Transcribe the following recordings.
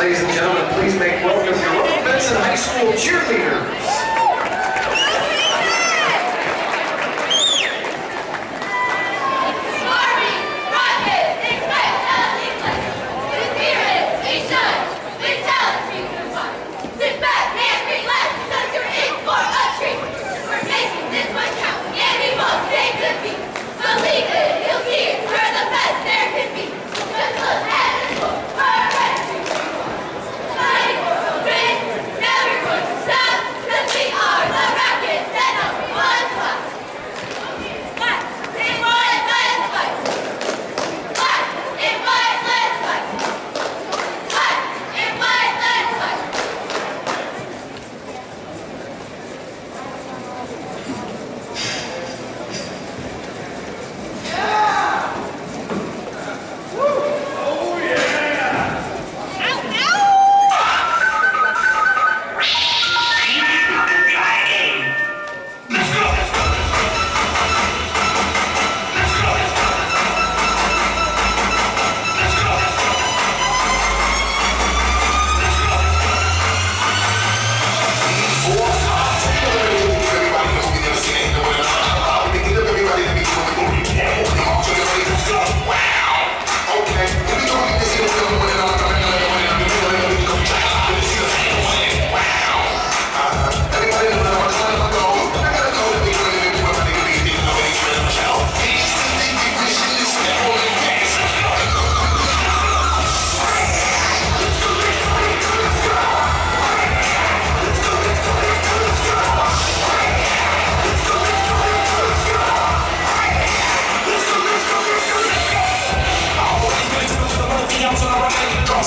Ladies and gentlemen, please make welcome your Russell Benson High School cheerleaders.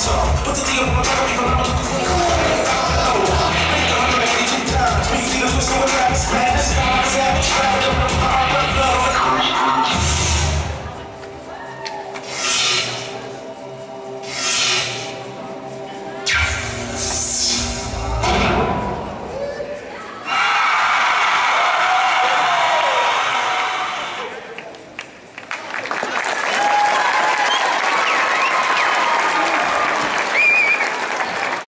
so. but the i'm my back,